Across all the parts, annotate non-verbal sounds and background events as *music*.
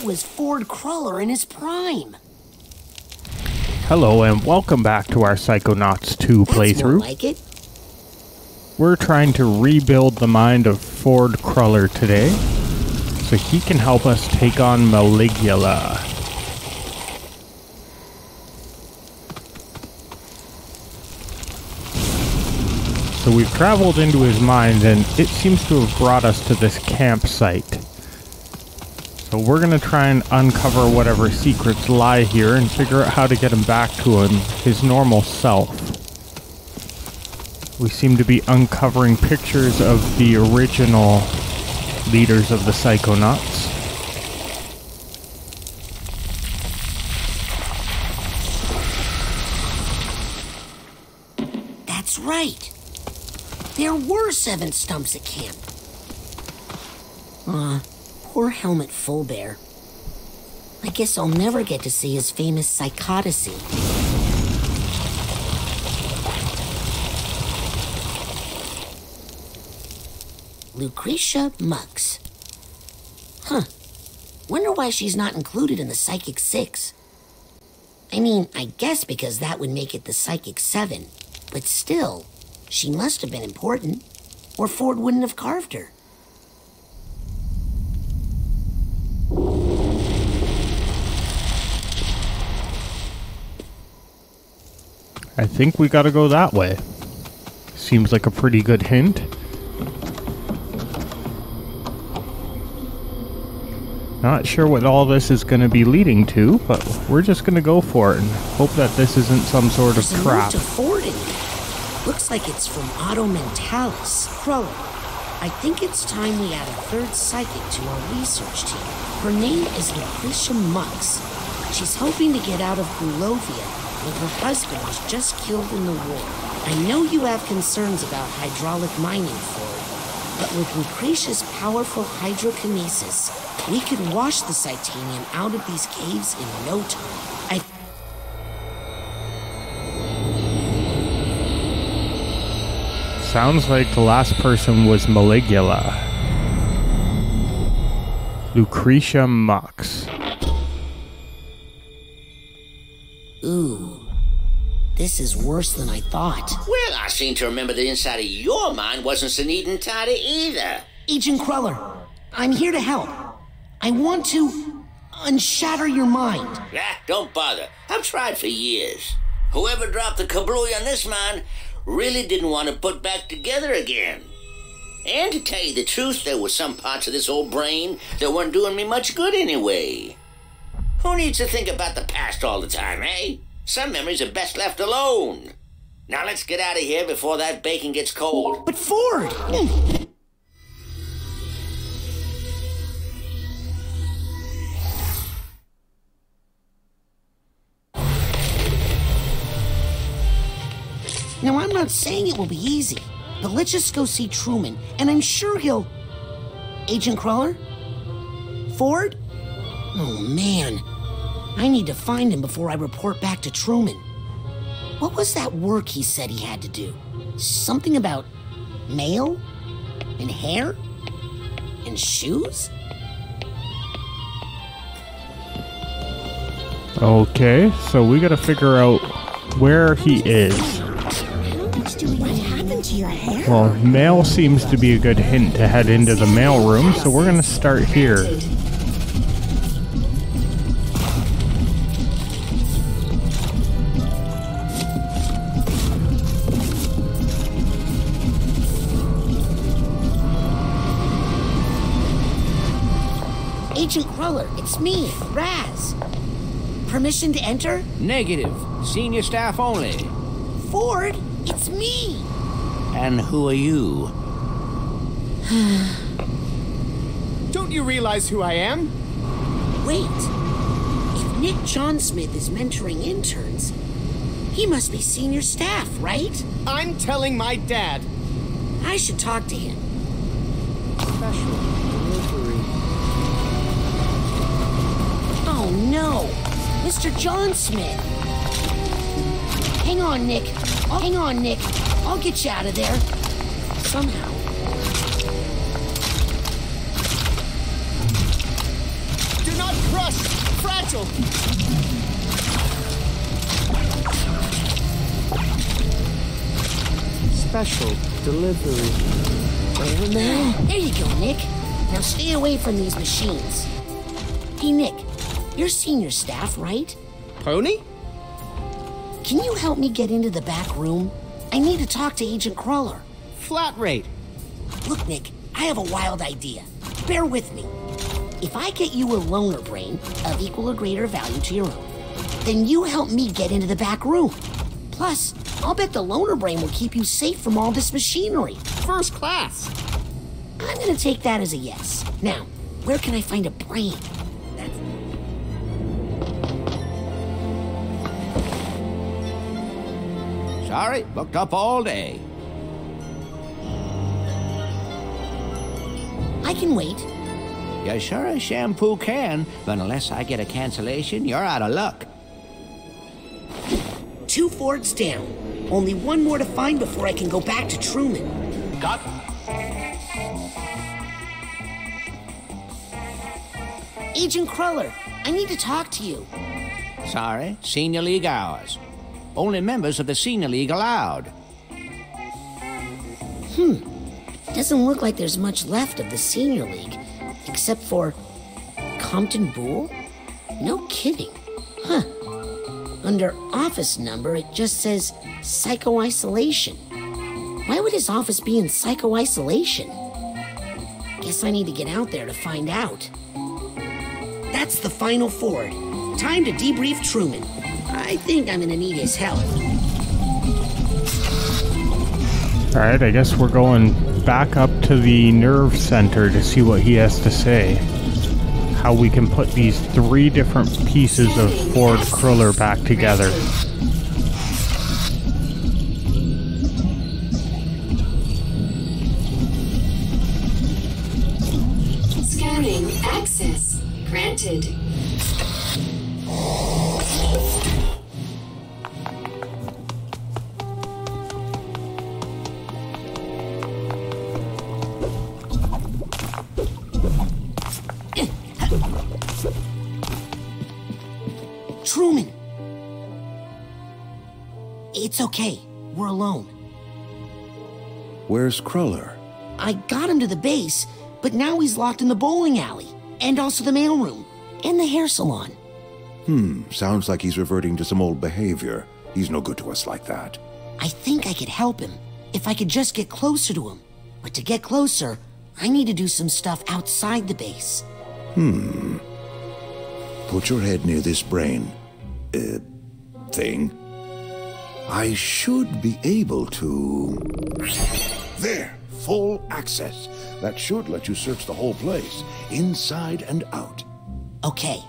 it was Ford Cruller in his prime. Hello and welcome back to our Psychonauts 2 That's playthrough. like it. We're trying to rebuild the mind of Ford Cruller today, so he can help us take on Maligula. So we've traveled into his mind and it seems to have brought us to this campsite. So we're gonna try and uncover whatever secrets lie here and figure out how to get him back to him, his normal self. We seem to be uncovering pictures of the original leaders of the Psychonauts. That's right. There were seven stumps at camp. Aw, poor Helmut Fullbear. I guess I'll never get to see his famous psychodicy. Lucrecia Mux. Huh. Wonder why she's not included in the Psychic Six. I mean, I guess because that would make it the Psychic Seven. But still, she must have been important, or Ford wouldn't have carved her. I think we gotta go that way. Seems like a pretty good hint. Not sure what all this is gonna be leading to, but we're just gonna go for it and hope that this isn't some sort of There's a note trap. to Ford in here. Looks like it's from Otto Mentallis. Cruller, I think it's time we add a third psychic to our research team. Her name is Lucrecia Mux. She's hoping to get out of Grulovia when her husband was just killed in the war. I know you have concerns about hydraulic mining, Ford, but with Lucrecia's powerful hydrokinesis, we could wash the Titanium out of these caves in no time. I Sounds like the last person was Maligula. Lucrecia Mux. This is worse than I thought. Well, I seem to remember the inside of your mind wasn't so neat and tidy either. Agent Cruller, I'm here to help. I want to unshatter your mind. Ah, don't bother. I've tried for years. Whoever dropped the kablooey on this mine really didn't want to put back together again. And to tell you the truth, there were some parts of this old brain that weren't doing me much good anyway. Who needs to think about the past all the time, eh? Some memories are best left alone. Now let's get out of here before that bacon gets cold. But Ford! Hmm. Now, I'm not saying it will be easy, but let's just go see Truman, and I'm sure he'll. Agent Cruller? Ford? Oh, man. I need to find him before I report back to Truman. What was that work he said he had to do? Something about mail? And hair? And shoes? Okay, so we gotta figure out where he is. Well, mail seems to be a good hint to head into the mail room, so we're gonna start here. Agent Cruller, it's me, Raz. Permission to enter? Negative. Senior staff only. Ford, it's me. And who are you? *sighs* Don't you realize who I am? Wait. If Nick John Smith is mentoring interns, he must be senior staff, right? I'm telling my dad. I should talk to him. Special delivery. Oh no! Mr. John Smith! Hang on, Nick. I'll, hang on, Nick. I'll get you out of there. Somehow. Do not Not crushed! Fragile! Special delivery. *gasps* There you go, Nick. Now stay away from these machines. Hey, Nick, you're senior staff, right? Pony? Can you help me get into the back room? I need to talk to Agent Crawler. Flat rate. Look, Nick, I have a wild idea. Bear with me. If I get you a loner brain of equal or greater value to your own, then you help me get into the back room. Plus, I'll bet the loner brain will keep you safe from all this machinery. First class. I'm gonna take that as a yes. Now, where can I find a brain? Sorry, booked up all day. I can wait. You sure as shampoo can, but unless I get a cancellation, you're out of luck. Two Fords down. Only one more to find before I can go back to Truman. Got Agent Cruller, I need to talk to you. Sorry, Senior League hours. Only members of the Senior League allowed. Hmm. Doesn't look like there's much left of the Senior League, except for Compton Boole? No kidding. Huh. Under office number, it just says psycho isolation. Why would his office be in psycho isolation? Guess I need to get out there to find out. That's the final Ford. Time to debrief Truman. I think I'm gonna need his help. Alright, I guess we're going back up to the nerve center to see what he has to say. How we can put these three different pieces of Ford Cruller back together. Scanning access granted. It's okay. We're alone. Where's Cruller? I got him to the base, but now he's locked in the bowling alley, and also the mailroom, and the hair salon. Hmm, sounds like he's reverting to some old behavior. He's no good to us like that. I think I could help him if I could just get closer to him. But to get closer, I need to do some stuff outside the base. Hmm. Put your head near this brain. Uh, thing. I should be able to. There! Full access. That should let you search the whole place, inside and out. Okay,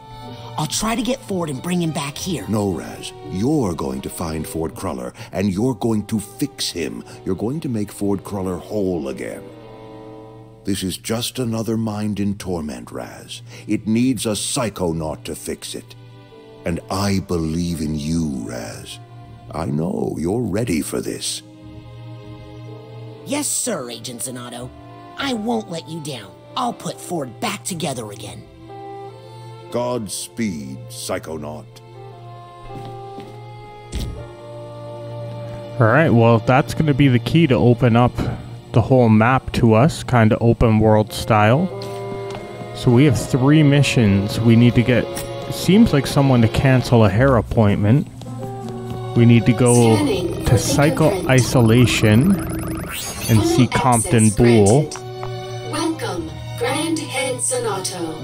I'll try to get Ford and bring him back here. No, Raz. You're going to find Ford Cruller, and you're going to fix him. You're going to make Ford Cruller whole again. This is just another mind in torment, Raz. It needs a psychonaut to fix it. And I believe in you, Raz. I know you're ready for this. Yes, sir, Agent Zanotto. I won't let you down. I'll put Ford back together again. Godspeed, Psychonaut. Alright, well, that's going to be the key to open up the whole map to us, kind of open world style. So we have three missions. We need to get. Seems like someone to cancel a hair appointment. We need to go to Psycho. Isolation and see Compton Boole. Welcome, Grand Head Zanotto.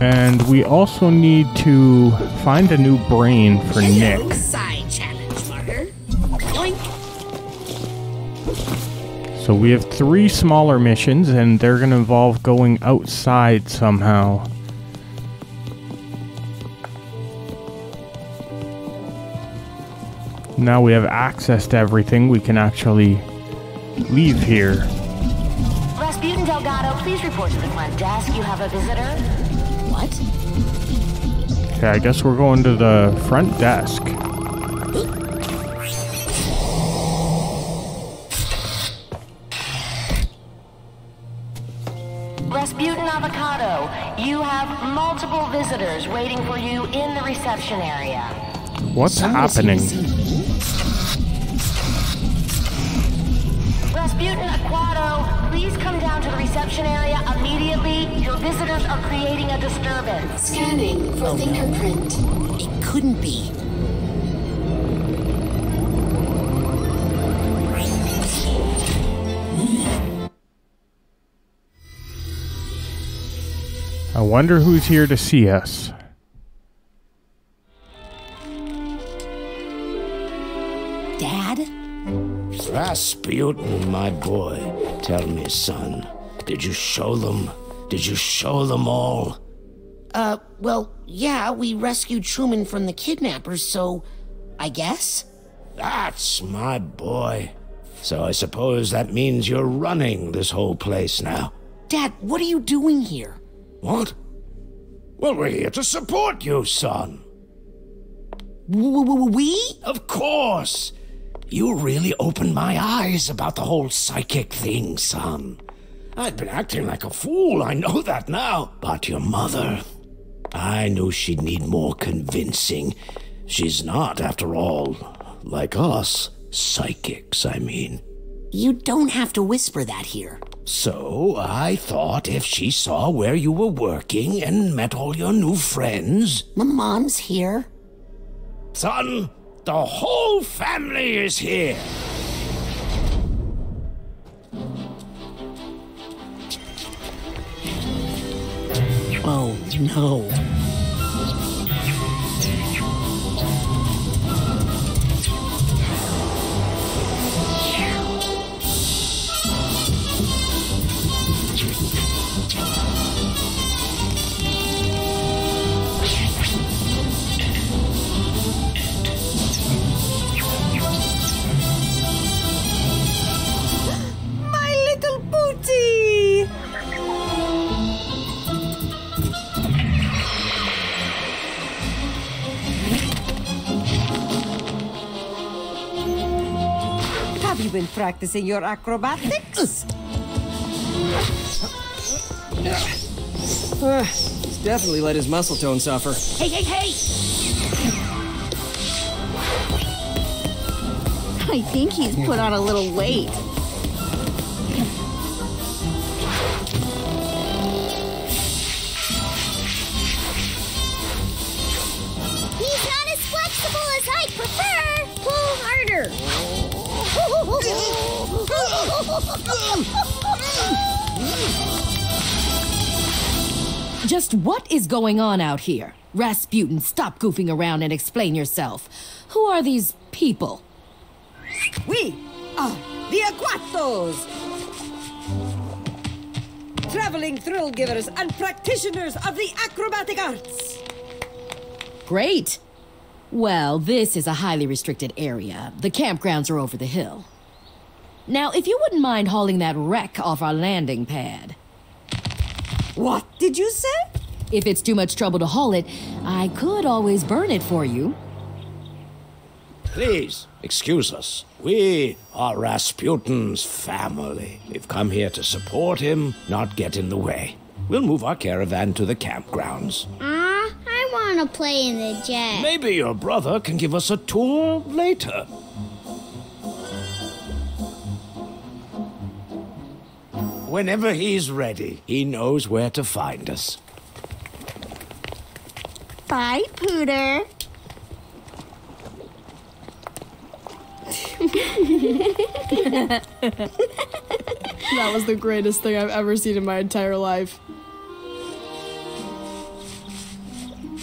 And we also need to find a new brain for Hello, Nick. Side challenge marker. Yoink. So we have three smaller missions, and they're going to involve going outside somehow. Now we have access to everything. We can actually leave here. Rasputin Delgado, please report to the front desk. You have a visitor. What? Okay, I guess we're going to the front desk. Rasputin Avocado, you have multiple visitors waiting for you in the reception area. What's happening? Rasputin Aquato, please come down to the reception area immediately. Your visitors are creating a disturbance. Scanning for oh, fingerprint. It couldn't be. I wonder who's here to see us. Rasputin, my boy, tell me, son, did you show them? Did you show them all? Uh, well, yeah, we rescued Truman from the kidnappers, so I guess? That's my boy. So I suppose that means you're running this whole place now. Dad, what are you doing here? What? Well, we're here to support you, son. We? Of course. You really opened my eyes about the whole psychic thing, son. I'd been acting like a fool, I know *laughs* that now. But your mother, I knew she'd need more convincing. She's not, after all, like us. Psychics, I mean. You don't have to whisper that here. So I thought if she saw where you were working and met all your new friends. My mom's here. Son, the whole family is here. Oh, no. Practicing your acrobatics? Uh, he's definitely let his muscle tone suffer. Hey, hey, hey! I think he's put on a little weight. Just what is going on out here? Rasputin, stop goofing around and explain yourself. Who are these people? We are the Aquatos! Traveling thrill givers and practitioners of the acrobatic arts! Great. Well, this is a highly restricted area. The campgrounds are over the hill. Now, if you wouldn't mind hauling that wreck off our landing pad. What did you say? If it's too much trouble to haul it, I could always burn it for you. Please, excuse us. We are Rasputin's family. We've come here to support him, not get in the way. We'll move our caravan to the campgrounds. Ah, I want to play in the jet. Maybe your brother can give us a tour later. Whenever he's ready, he knows where to find us. Bye, Pooter. That was the greatest thing I've ever seen in my entire life.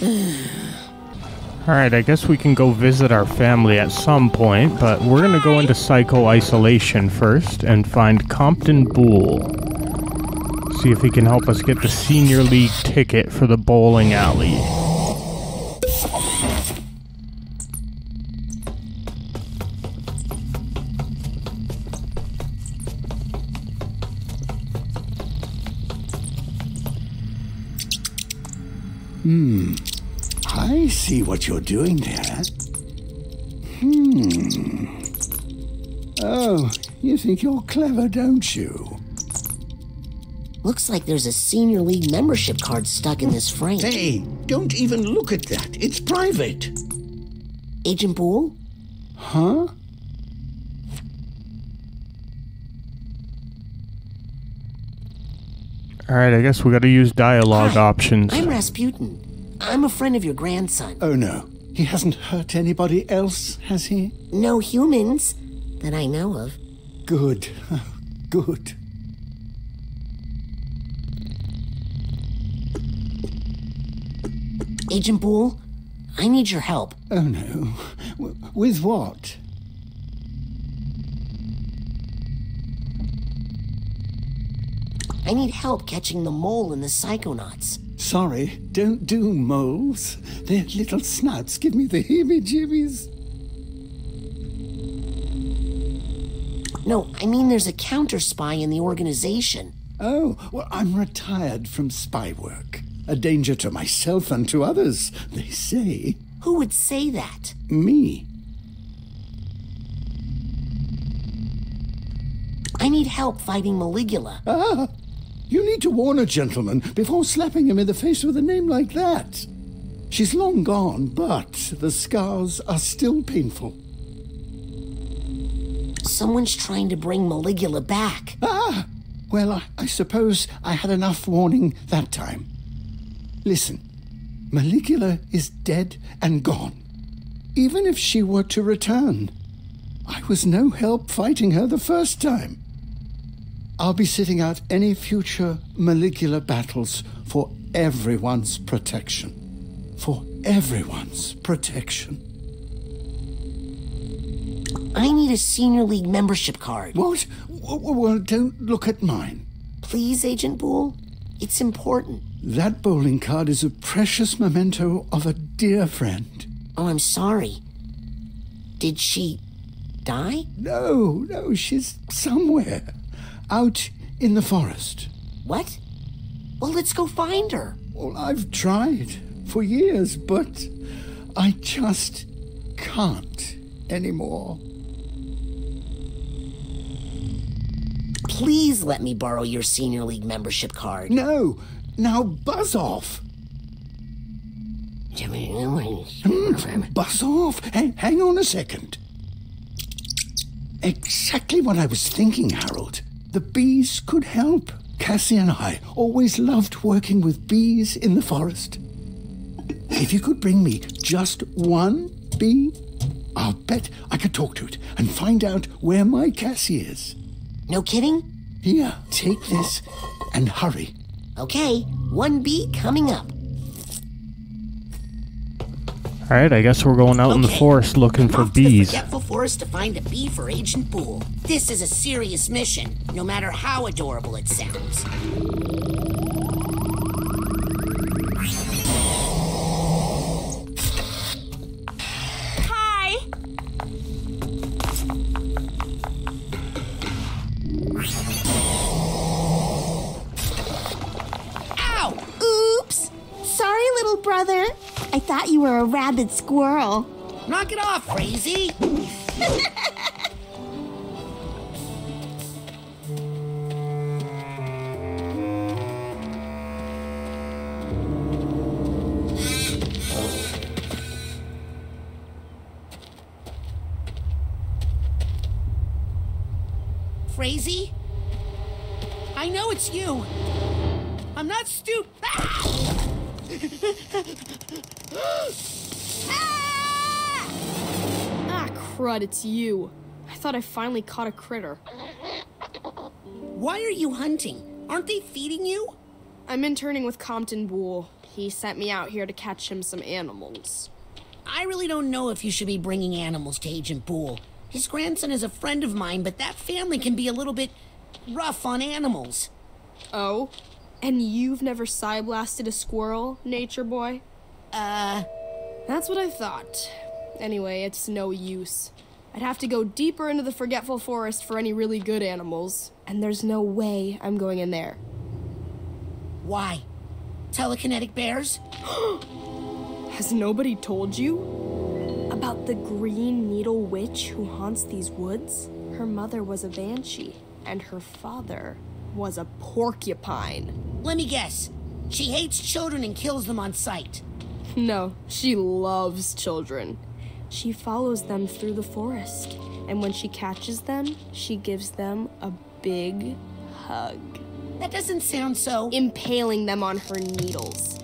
*sighs* *sighs* Alright, I guess we can go visit our family at some point, but we're gonna go into psycho isolation first and find Compton Boole. See if he can help us get the senior league ticket for the bowling alley. See what you're doing there. Hmm. Oh, you think you're clever, don't you? Looks like there's a Senior League membership card stuck in this frame. Hey, don't even look at that. It's private. Agent Boole? Huh? Alright, I guess we gotta use dialogue Hi, options. I'm Rasputin. I'm a friend of your grandson. Oh no. He hasn't hurt anybody else, has he? No humans that I know of. Good. *laughs* Good. Agent Boole, I need your help. Oh no. W- with what? I need help catching the mole and the psychonauts. Sorry, don't do moles. Their little snouts give me the heebie-jeebies. No, I mean there's a counter spy in the organization. Oh, well, I'm retired from spy work. A danger to myself and to others, they say. Who would say that? Me. I need help fighting Maligula. Ah! You need to warn a gentleman before slapping him in the face with a name like that. She's long gone, but the scars are still painful. Someone's trying to bring Maligula back. Ah! Well, I, I suppose I had enough warning that time. Listen, Maligula is dead and gone. Even if she were to return, I was no help fighting her the first time. I'll be sitting out any future Maligula battles for everyone's protection. For everyone's protection. I need a Senior League membership card. What? Well, don't look at mine. Please, Agent Boole. It's important. That bowling card is a precious memento of a dear friend. Oh, I'm sorry. Did she die? No, no, she's somewhere. Out in the forest. What? Well, let's go find her. Well, I've tried for years, but I just can't anymore. Please let me borrow your Senior League membership card. No, now buzz off. Hmm, buzz off. Hang, hang on a second. Exactly what I was thinking, Harold. The bees could help. Cassie and I always loved working with bees in the forest. If you could bring me just one bee, I'll bet I could talk to it and find out where my Cassie is. No kidding? Here, take this and hurry. Okay, one bee coming up. Alright, I guess we're going out in the forest looking for Off to the bees. Forgetful Forest to find a bee for Agent Boole. This is a serious mission, no matter how adorable it sounds. Thought you were a rabid squirrel. Knock it off, crazy! Crazy? *laughs* crud, it's you. I thought I finally caught a critter. Why are you hunting? Aren't they feeding you? I'm interning with Compton Boole. He sent me out here to catch him some animals. I really don't know if you should be bringing animals to Agent Boole. His grandson is a friend of mine, but that family can be a little bit rough on animals. Oh? And you've never psi blasted a squirrel, nature boy? Uh. That's what I thought. Anyway, it's no use. I'd have to go deeper into the forgetful forest for any really good animals, and there's no way I'm going in there. Why? Telekinetic bears? *gasps* Has nobody told you? About the Green Needle Witch who haunts these woods? Her mother was a banshee, and her father was a porcupine. Let me guess. She hates children and kills them on sight. *laughs* No, she loves children. She follows them through the forest, and when she catches them, she gives them a big hug. That doesn't sound so. Impaling them on her needles,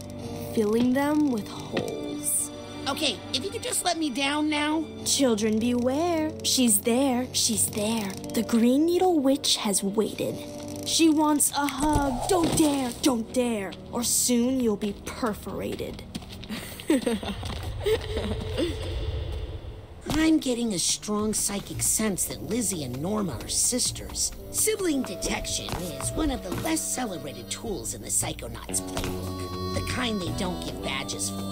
filling them with holes. Okay, if you could just let me down now. Children beware. She's there. She's there. The Green Needle Witch has waited. She wants a hug. Don't dare. Don't dare. Or soon you'll be perforated. *laughs* I'm getting a strong psychic sense that Lizzie and Norma are sisters. Sibling detection is one of the less celebrated tools in the Psychonauts playbook. The kind they don't give badges for.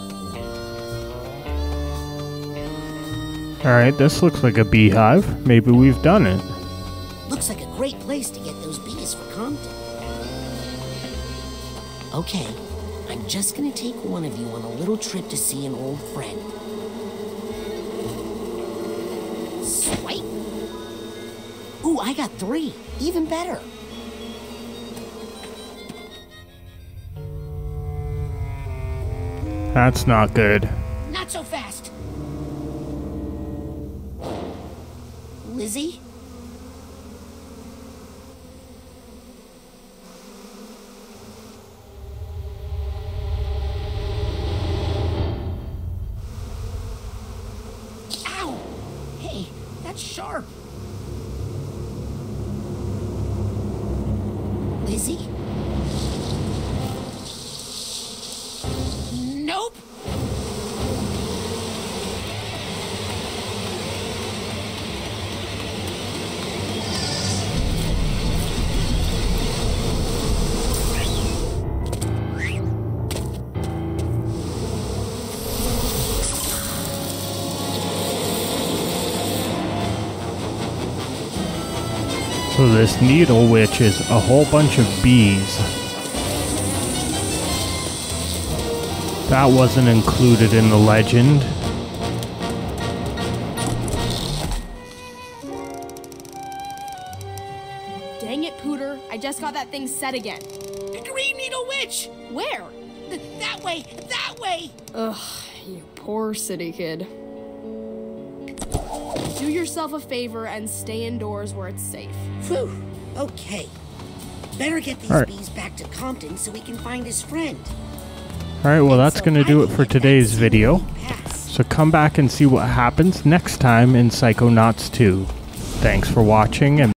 Alright, this looks like a beehive. Maybe we've done it. Looks like a great place to get those bees for Compton. Okay, I'm just gonna take one of you on a little trip to see an old friend. I got three. Even better. That's not good. Not so fast. Lizzie? So this needle witch is a whole bunch of bees. That wasn't included in the legend. Dang it, Pooter. I just got that thing set again. The Green Needle Witch! Where? Th- that way! That way! Ugh, you poor city kid. Do yourself a favor and stay indoors where it's safe. Phew. Okay. Better get these Alright. bees back to Compton so we can find his friend. Alright, well that's going to do it for today's video. So come back and see what happens next time in Psychonauts 2. Thanks for watching and